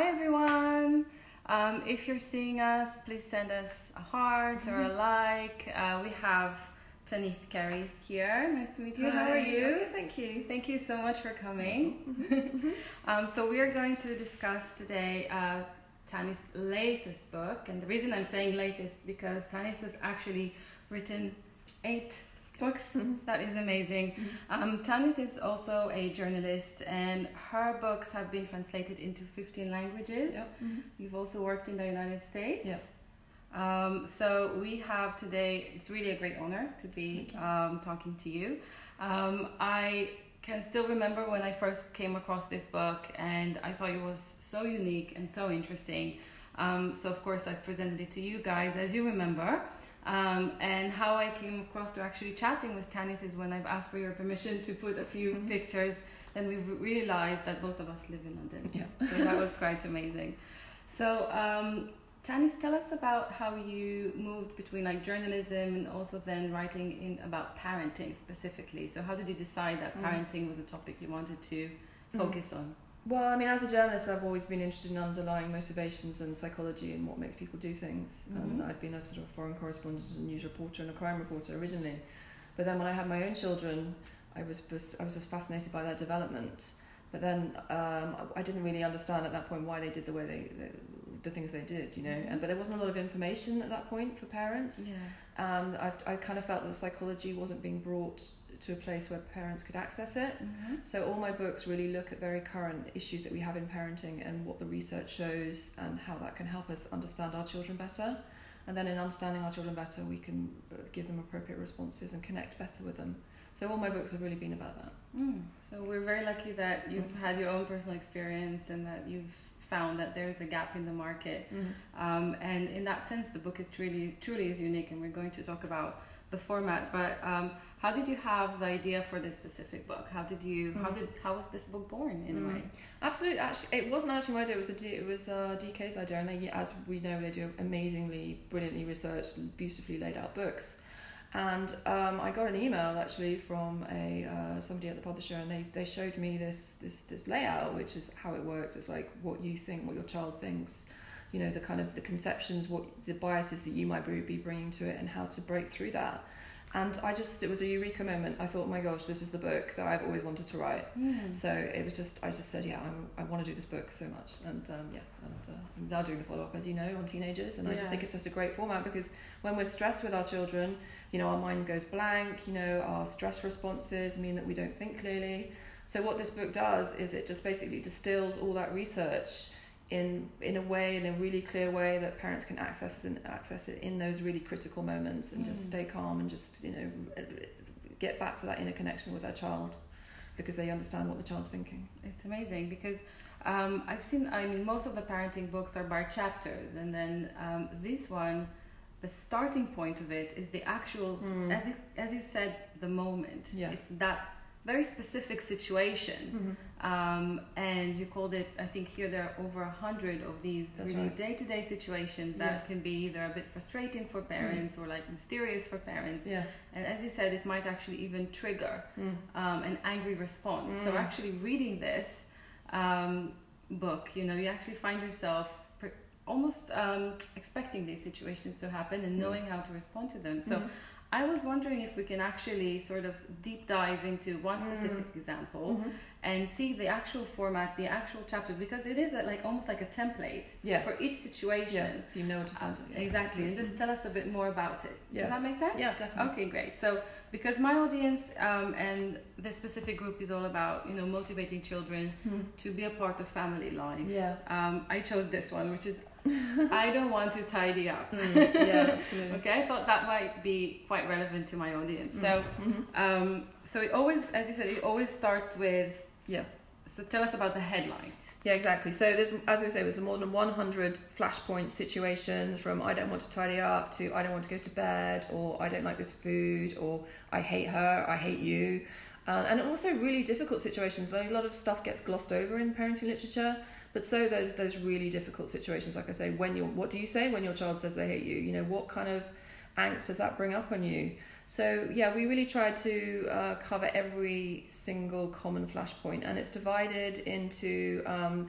Hi everyone. Um, if you're seeing us, please send us a heart or a like. Uh, we have Tanith Carey here. Nice to meet you. How are you? Okay, thank you. Thank you so much for coming. um, so we are going to discuss today uh, Tanith's latest book, and the reason I'm saying latest because Tanith has actually written eight books. That is amazing. Um, Tanith is also a journalist, and her books have been translated into 15 languages. Yep. You've also worked in the United States. Yep. Um, so we have today, it's really a great honor to be um, talking to you. Um, I can still remember when I first came across this book and I thought it was so unique and so interesting. Um, so, of course, I've presented it to you guys as you remember. Um, and how I came across to actually chatting with Tanith is when I've asked for your permission to put a few Mhm. pictures, and we've realized that both of us live in London. Yeah. So that was quite amazing. So, um, Tanith, tell us about how you moved between like journalism and also then writing in about parenting specifically. So, how did you decide that Mm. parenting was a topic you wanted to Mm. focus on? Well, I mean, as a journalist, I've always been interested in underlying motivations and psychology and what makes people do things. And Mhm. I'd been a sort of foreign correspondent, and news reporter, and a crime reporter originally. But then when I had my own children, I was I was just fascinated by their development. But then um, I didn't really understand at that point why they did the way they, they the things they did, you know. Mhm. And but there wasn't a lot of information at that point for parents. Yeah. Um, I, I kind of felt that psychology wasn't being brought to a place where parents could access it. Mm-hmm. So all my books really look at very current issues that we have in parenting and what the research shows and how that can help us understand our children better. And then in understanding our children better, we can uh, give them appropriate responses and connect better with them. So all my books have really been about that. Mm. So we're very lucky that you've Mm. had your own personal experience and that you've found that there is a gap in the market. Um, and in that sense, the book is truly truly is unique, and we're going to talk about the format. But um, how did you have the idea for this specific book? How did you? How Mm. did? How was this book born in Mm. a way? Absolutely, actually, it wasn't actually my idea. It was the D, it was uh, DK's idea, and they, as we know, they do amazingly, brilliantly researched, beautifully laid out books. And um, I got an email actually from a uh, somebody at the publisher, and they, they showed me this this this layout, which is how it works. It's like what you think, what your child thinks, you know, the kind of the conceptions, what the biases that you might be be bringing to it, and how to break through that. And I just, it was a eureka moment. I thought, my gosh, this is the book that I've always wanted to write. Mm. So it was just, I just said, yeah, I, I want to do this book so much. And um, yeah, and uh, I'm now doing the follow up, as you know, on teenagers. And I just think it's just a great format because when we're stressed with our children, you know, our mind goes blank, you know, our stress responses mean that we don't think clearly. So what this book does is it just basically distills all that research in in a way, in a really clear way that parents can access it and access it in those really critical moments and just Mm. stay calm and just, you know, get back to that inner connection with their child because they understand what the child's thinking. It's amazing because um, I've seen. I mean, most of the parenting books are by chapters, and then um, this one, the starting point of it is the actual, Mm. as you as you said, the moment. Yeah. It's that very specific situation. um, and you called it i think here there are over a hundred of these That's really day-to-day situations that Yeah. Mm. can be either a bit frustrating for parents or like mysterious for parents Yeah. and as you said it might actually even trigger Mm. um, an angry response so Mm. actually reading this um, book you know you actually find yourself pre- almost um, expecting these situations to happen and Mm. knowing how to respond to them so Mhm. I was wondering if we can actually sort of deep dive into one specific Mm. example Mhm. and see the actual format, the actual chapter, because it is a, like almost like a template Yeah. for each situation. Yeah. So you know to Um, find. it. Exactly, and just tell us a bit more about it. Yeah. Does that make sense? Yeah, definitely. Okay, great. So, because my audience um, and this specific group is all about you know motivating children Mm. to be a part of family life. Yeah. Um, I chose this one, which is I don't want to tidy up. Mm. Yeah. Absolutely. Okay, I thought that might be quite relevant to my audience. So, Mhm. um, so it always, as you said, it always starts with. Yeah. So tell us about the headline. Yeah, exactly. So there's, as we say, there's more than 100 flashpoint situations from I don't want to tidy up to I don't want to go to bed or I don't like this food or I hate her, I hate you. Uh, and also really difficult situations. A lot of stuff gets glossed over in parenting literature, but so those those really difficult situations. Like I say, when you what do you say when your child says they hate you? You know what kind of angst does that bring up on you? So yeah, we really tried to uh, cover every single common flashpoint, and it's divided into um,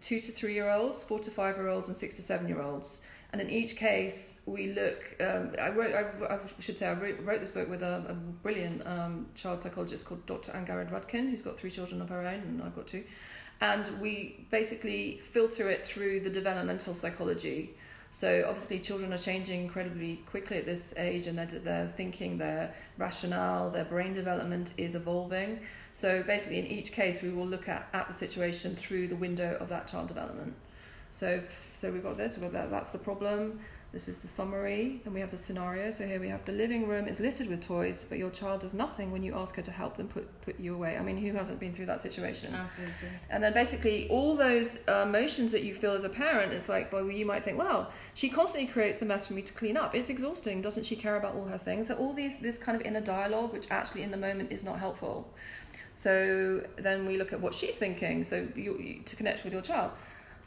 two to three year olds, four to five year olds, and six to seven year olds. And in each case, we look. Um, I wrote. I, I, should say I wrote, wrote this book with a, a brilliant um, child psychologist called Dr. Angharad Rudkin, who's got three children of her own, and I've got two. And we basically filter it through the developmental psychology. So obviously, children are changing incredibly quickly at this age, and their, their thinking, their rationale, their brain development is evolving. So basically, in each case, we will look at, at the situation through the window of that child development. So, so we've got this, we've got that, that's the problem. This is the summary. Then we have the scenario. So here we have the living room is littered with toys, but your child does nothing when you ask her to help them put, put you away. I mean, who hasn't been through that situation? Absolutely. And then basically all those uh, emotions that you feel as a parent, it's like, well, you might think, well, she constantly creates a mess for me to clean up. It's exhausting. Doesn't she care about all her things? So all these, this kind of inner dialogue, which actually in the moment is not helpful. So then we look at what she's thinking. So you, you, to connect with your child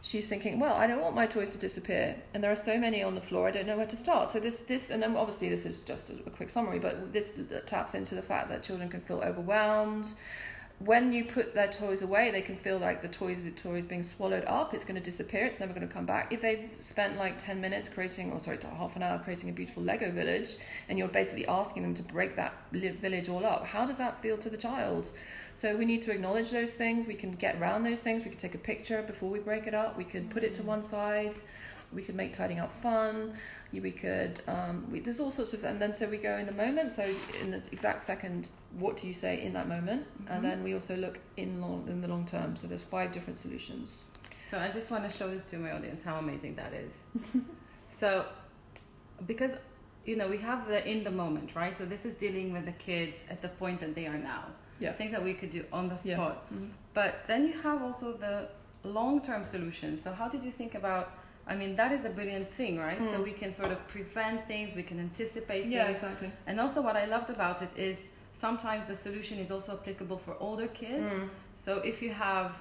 she's thinking, well, I don't want my toys to disappear, and there are so many on the floor, I don't know where to start. So this, this, and then obviously this is just a, a quick summary, but this taps into the fact that children can feel overwhelmed. When you put their toys away, they can feel like the toys, the toys being swallowed up. It's going to disappear. It's never going to come back. If they've spent like ten minutes creating, or sorry, half an hour creating a beautiful Lego village, and you're basically asking them to break that village all up, how does that feel to the child? So we need to acknowledge those things. We can get around those things. We could take a picture before we break it up. We could put it to mm. one side. We could make tidying up fun. We could. Um, we, there's all sorts of, and then so we go in the moment. So in the exact second, what do you say in that moment? Mm-hmm. And then we also look in long in the long term. So there's five different solutions. So I just want to show this to my audience how amazing that is. so because you know we have the in the moment, right? So this is dealing with the kids at the point that they are now yeah. things that we could do on the spot. Yeah. Mm-hmm. But then you have also the long term solutions. So, how did you think about? I mean, that is a brilliant thing, right? Mm. So we can sort of prevent things, we can anticipate yeah, things. exactly. And also, what I loved about it is sometimes the solution is also applicable for older kids. Mm. So if you have,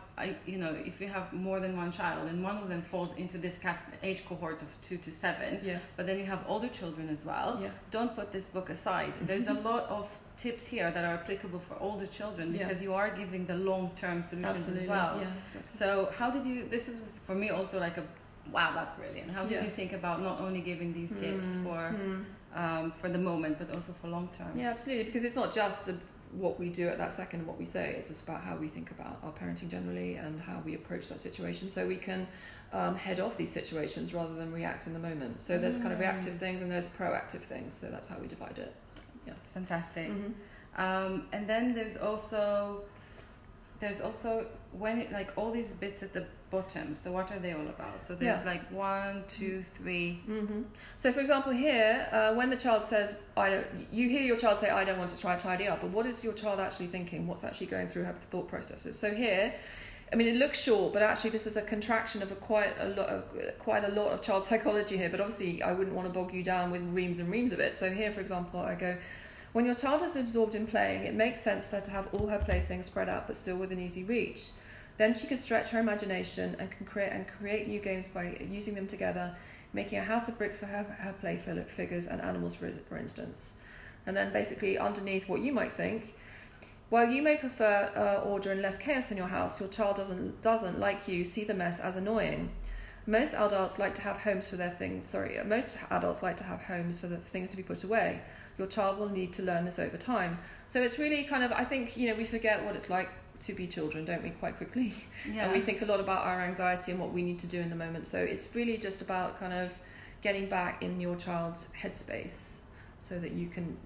you know, if you have more than one child and one of them falls into this age cohort of two to seven, yeah. but then you have older children as well, yeah. don't put this book aside. There's a lot of tips here that are applicable for older children because yeah. you are giving the long-term solutions Absolutely. as well. Yeah, exactly. So how did you? This is for me also like a wow, that's brilliant. How did you think about not only giving these tips mm. for mm. Um, for the moment, but also for long term? Yeah, absolutely. Because it's not just the what we do at that second and what we say. It's just about how we think about our parenting generally and how we approach that situation so we can um, head off these situations rather than react in the moment. So there's kind of reactive mm. things and there's proactive things. So that's how we divide it. So, yeah. Fantastic. Mm-hmm. Um, and then there's also there's also when it, like all these bits at the bottom. So what are they all about? So there's yeah. like one, two, three. Mm-hmm. So for example, here uh, when the child says, "I don't," you hear your child say, "I don't want to try tidy up," but what is your child actually thinking? What's actually going through her thought processes? So here. I mean, it looks short, but actually, this is a contraction of a quite a lot of quite a lot of child psychology here. But obviously, I wouldn't want to bog you down with reams and reams of it. So here, for example, I go, when your child is absorbed in playing, it makes sense for her to have all her playthings spread out but still within easy reach. Then she can stretch her imagination and can create and create new games by using them together, making a house of bricks for her, her play figures and animals, for, for instance. And then basically underneath what you might think, while you may prefer uh, order and less chaos in your house, your child doesn't doesn't like you see the mess as annoying. Most adults like to have homes for their things. Sorry, most adults like to have homes for the things to be put away your child will need to learn this over time. So it's really kind of, I think, you know, we forget what it's like to be children, don't we, quite quickly? Yeah. And we think a lot about our anxiety and what we need to do in the moment. So it's really just about kind of getting back in your child's headspace so that you can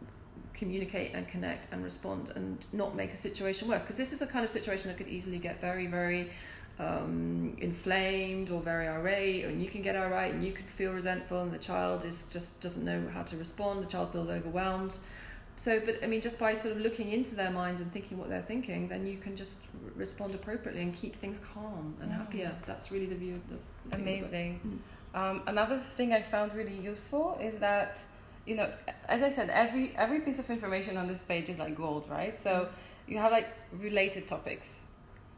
communicate and connect and respond and not make a situation worse. Because this is a kind of situation that could easily get very, very um, inflamed or very irate, and you can get irate and you can feel resentful, and the child is just doesn't know how to respond. The child feels overwhelmed. So, but I mean, just by sort of looking into their mind and thinking what they're thinking, then you can just respond appropriately and keep things calm and mm. happier. That's really the view of the. Amazing. Mm. Um, another thing I found really useful is that, you know, as I said, every every piece of information on this page is like gold, right? So mm. you have like related topics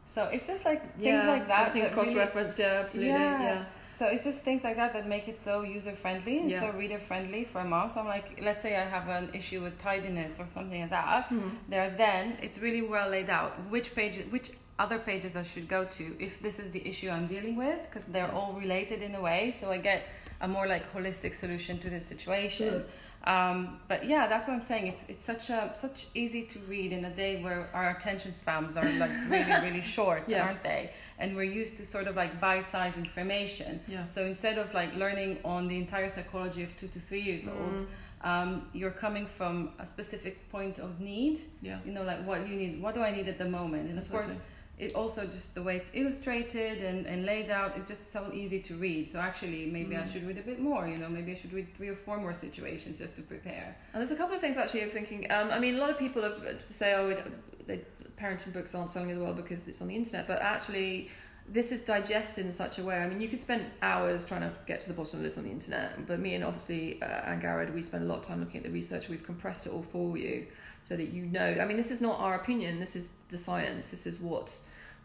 so it's just like yeah, things like that. Things cross referenced, really, yeah, absolutely. Yeah. yeah. So it's just things like that that make it so user friendly and yeah. so reader friendly for a mom. So I'm like, let's say I have an issue with tidiness or something like that. Mm-hmm. There, then it's really well laid out. Which page, which other pages I should go to if this is the issue I'm dealing with because they're Yeah. all related in a way. So I get a more like holistic solution to the situation. Um, but yeah, that's what I'm saying. It's it's such a such easy to read in a day where our attention spans are like really really short, Yeah. aren't they? And we're used to sort of like bite-sized information. Yeah. So instead of like learning on the entire psychology of two to three years old, Mm, um, you're coming from a specific point of need. yeah. You know, like what do you need? What do I need at the moment? And of course. It also just the way it's illustrated and, and laid out is just so easy to read. So actually, maybe I Mm. should read a bit more. You know, maybe I should read three or four more situations just to prepare. And there's a couple of things actually I'm thinking. Um, I mean, a lot of people have, say, oh, it- they, parenting books aren't selling as well because it's on the internet, but actually, this is digested in such a way. I mean, you could spend hours trying to get to the bottom of this on the internet, but me and obviously uh, Angharad, we spend a lot of time looking at the research. We've compressed it all for you so that you know. I mean, this is not our opinion. This is the science. This is what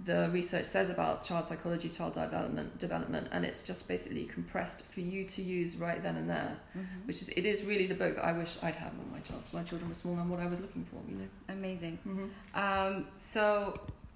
the research says about child psychology, child development, development, and it's just basically compressed for you to use right then and there Mm-hmm. which is it is really the book that I wish I'd had when my child my children were small and what I was looking for, you know. Amazing. Mm-hmm. Um, so,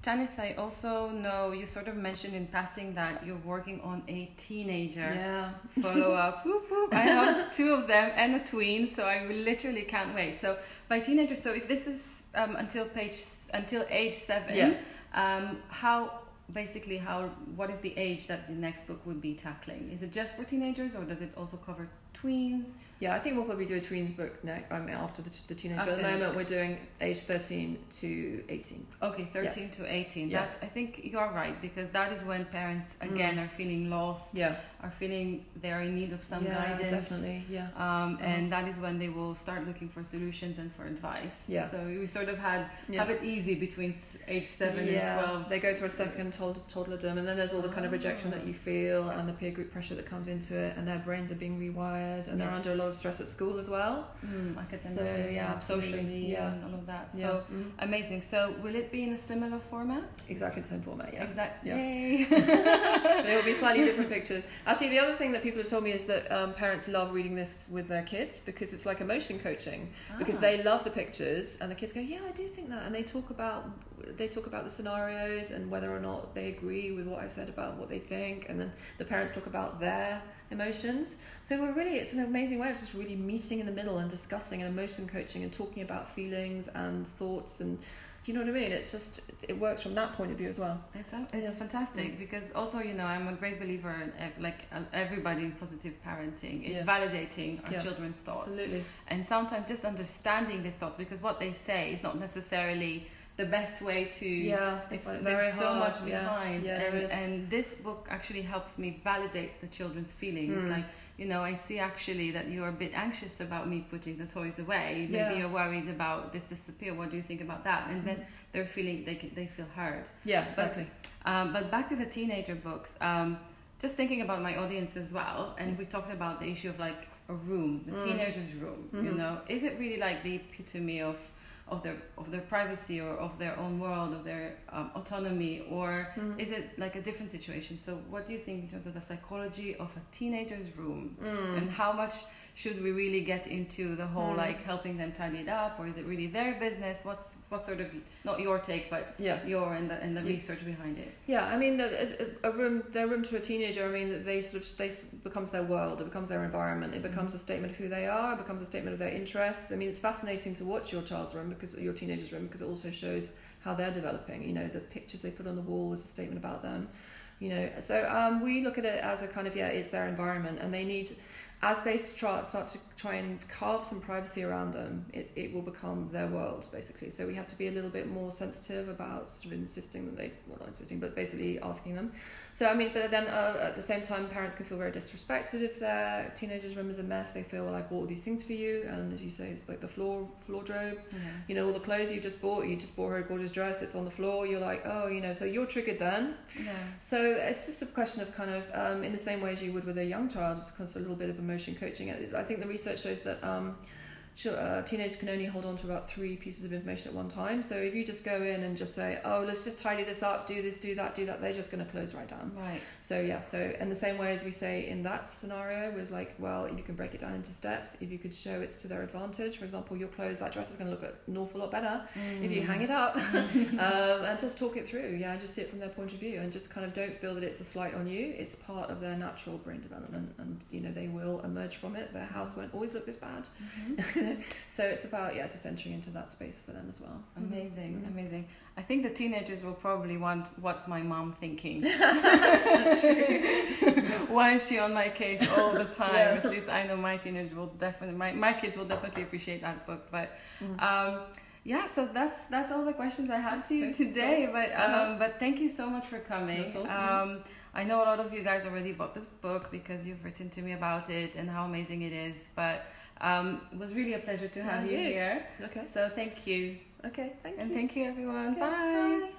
Tanith, I also know you sort of mentioned in passing that you're working on a teenager Yeah. follow up. whoop, whoop. I have two of them and a tween, so I literally can't wait. So, by teenager, so if this is um, until page until age seven, Yeah. um, how basically how what is the age that the next book would be tackling? Is it just for teenagers, or does it also cover tweens? Yeah, I think we'll probably do a tweens book next. I mean, after the, the teenage. But at the moment, we're doing age thirteen to eighteen. Okay, 13 to 18. Yeah. That I think you're right because that is when parents again Mm. are feeling lost, Yeah. are feeling they're in need of some yeah, guidance. definitely. Yeah. Um, Uh-huh. and that is when they will start looking for solutions and for advice. Yeah. So we sort of had Yeah. have it easy between age seven yeah. and twelve. They go through a second tod- toddlerdom, and then there's all the kind of rejection that Ah. you feel, and the peer group pressure that comes into it, and their brains are being rewired, and they're under a lot of stress at school as well. Mm, So, academic, yeah, absolutely. socially, Yeah. and all of that. yeah. So Mhm. amazing. So will it be in a similar format? exactly the same format. Yeah. Exactly. Yeah. Yay. They will be slightly different pictures. Actually, the other thing that people have told me is that um, parents love reading this with their kids because it's like emotion coaching. Because Ah. they love the pictures, and the kids go, "Yeah, I do think that," and they talk about they talk about the scenarios and whether or not they agree with what I've said about what they think, and then the parents talk about their emotions. So we're really it's an amazing way of just really meeting in the middle and discussing and emotion coaching and talking about feelings and thoughts and. Do you know what I mean? It's just it works from that point of view as well. It's, it's Yeah. fantastic Mm. because also you know I'm a great believer in like uh, everybody in positive parenting in Yeah. validating our Yeah. children's thoughts Absolutely. and sometimes just understanding these thoughts because what they say is not necessarily the best way to Yeah, it's, there's so hard. much yeah. behind Yeah, and, and this book actually helps me validate the children's feelings Mm. like you know i see actually that you're a bit anxious about me putting the toys away maybe Yeah. you're worried about this disappear what do you think about that and then Mm. they're feeling they, can, they feel heard Yeah, exactly. um, but back to the teenager books um, just thinking about my audience as well and we talked about the issue of like a room the Mm. teenager's room you Mhm. know is it really like the epitome of of their of their privacy or of their own world of their um, autonomy or Mm. is it like a different situation so what do you think in terms of the psychology of a teenager's room Mm. and how much should we really get into the whole Mm. like helping them tidy it up or is it really their business what's what sort of not your take but yeah. your and the, and the Yeah. research behind it Yeah, I mean, the, a, a room, their room to a teenager. I mean, they sort of they becomes their world. It becomes their environment. It becomes a statement of who they are. It becomes a statement of their interests. I mean, it's fascinating to watch your child's room because your teenager's room because it also shows how they're developing. You know, the pictures they put on the wall is a statement about them. You know, so um, we look at it as a kind of yeah, it's their environment, and they need. As they start, start to try and carve some privacy around them, it, it will become their world, basically. So we have to be a little bit more sensitive about sort of insisting that they, well, not insisting, but basically asking them. So, I mean, but then uh, at the same time, parents can feel very disrespected if their teenager's room is a mess. They feel, well, I bought all these things for you, and as you say, it's like the floor, floor drobe you know, all the clothes you just bought, you just bought her a gorgeous dress, it's on the floor, you're like, oh, you know, so you're triggered then. yeah So it's just a question of kind of, um, in the same way as you would with a young child, it's kind of a little bit of emotion coaching. I think the research shows that um, uh, teenagers can only hold on to about three pieces of information at one time. So if you just go in and just say, "Oh, let's just tidy this up, do this, do that, do that," they're just going to close right down. Right. So yeah, so in the same way as we say in that scenario was like, well, if you can break it down into steps. If you could show it's to their advantage, for example, your clothes, that dress is going to look an awful lot better Mm. if you hang it up um, and just talk it through. Yeah, just see it from their point of view and just kind of don't feel that it's a slight on you. It's part of their natural brain development, and you know they will emerge from it. Their house won't always look this bad. Mhm. so it's about yeah, just entering into that space for them as well. Amazing, Mhm. amazing. I think the teenagers will probably want what my mom thinking. That's true. Why is she on my case all the time? Yeah. At least I know my teenagers will definitely, my, my kids will definitely appreciate that book. But Mm. um, yeah, so that's that's all the questions I had to you today. But um, Uh-huh. but thank you so much for coming. All. Um, I know a lot of you guys already bought this book because you've written to me about it and how amazing it is. But um, it was really a pleasure to have you you. here. Okay. So thank you. Okay. Thank And you. thank you, everyone. Okay, bye. bye.